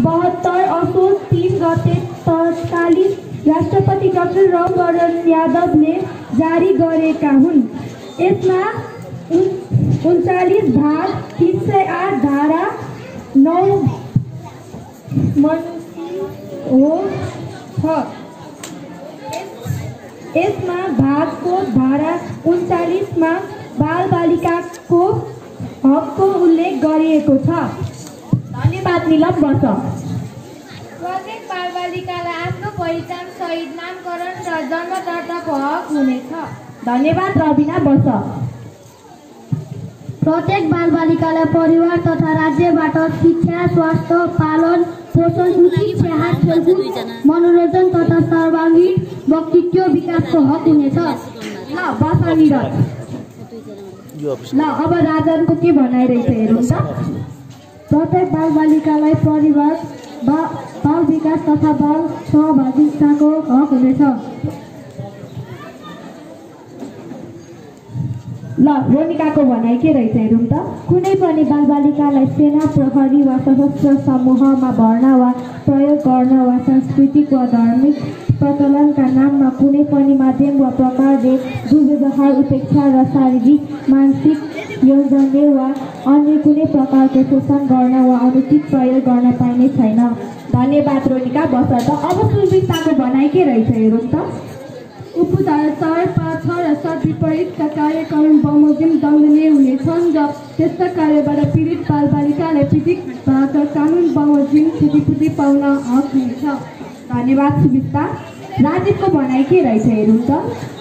बहत्तर असोज तिन गते तत्कालीन राष्ट्रपति डाक्टर रामवरण यादवले जारी गरेका हुन्। यसमा उन उन्चालिस भाग तिन सय आठ धारा नौ हो छ। यसमा भागको धारा उन्चालिसमा बालबालिकाको हकको उल्लेख गरिएको छ। धन्यवाद निलम वर्ष प्रत्येक बालबालिकालाई आफ्नो पहिचान सहित नामकरण र जन्म दर्ताको हक हुनेछ। धन्यवाद रविना वर्ष प्रत्येक बालबालिकालाई परिवार तथा राज्यबाट शिक्षा स्वास्थ्य पालन पोषण उचित स्याहार खेलकुद मनोरञ्जन तथा सर्वाङ्गीण व्यक्तित्व विकासको हक हुनेछ। ल बस निरज। ल अब राजनको के भनाइरहेछ हेरौँ त प्रत्येक बालबालिकालाई परिवार बा बाल विकास तथा बाल सहभागिताको हक हुनेछ। ल रोनिकाको भनाइ के रहेछ हेरौँ त? कुनै पनि बालबालिकालाई सेना प्रहरी वा सशस्त्र समूहमा भर्ना वा प्रयोग गर्न वा सांस्कृतिक वा धार्मिक प्रचलनका नाममा कुनै पनि माध्यम वा प्रकारले दुर्व्यवहार उपेक्षा र शारीरिक मानसिक योजनले वा अन्य कुनै प्रकारको शोषण गर्न वा अनुचित प्रयोग गर्न पाइने छैन। धन्यवाद रोनिका बस त अब सुविस्ताको भनाइ के रहेछ हेरौँ त। उपधारा चार पाँच छ र सात विपरीतका कार्यक्रम बमोजिम दण्डनीय हुनेछन् र त्यस्ता कार्यबाट पीडित बालबालिकालाई पीडितबाट कानुन बमोजिम क्षतिपूर्ति पाउन हक हुनेछ धन्यवाद सुविस्ता राजीवको भनाइ के रहेछ हेरौँ त।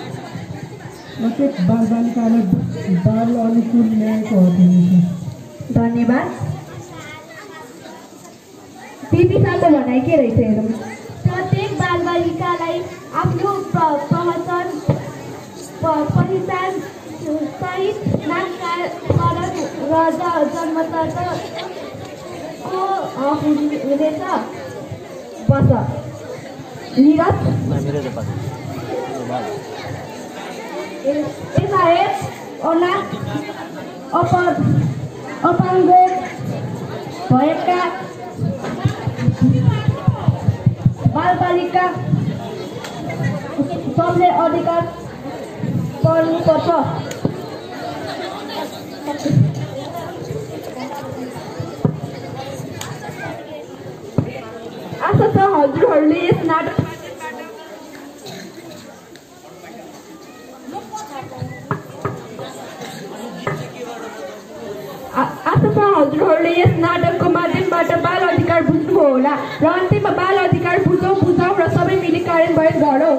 प्रत्येक बालबालिकालाई बाल अनुकूल न्यायको हक धन्यवाद। पिपिसाको भनाइ के रहेछ हेरौँ प्रत्येक बालबालिकालाई आफ्नो पहिचान पहिचान सहित नामकरण र ज- जन्मदर्ताको हक हुने- हुनेछ बस। निरज? एसआइएस अना अप अपाङ्ग भएका बालबालिका सबले अधिकार पर्नुपर्छ आशा छ हजुरहरूले यस नाटक आशा हजुरहरूले यस नाटकको माध्यमबाट बाल अधिकार बुझ्नुभयो होला र अन्त्यमा बाल अधिकार बुझौँ बुझौँ र सबै मिली कार्यान्वयन गरौँ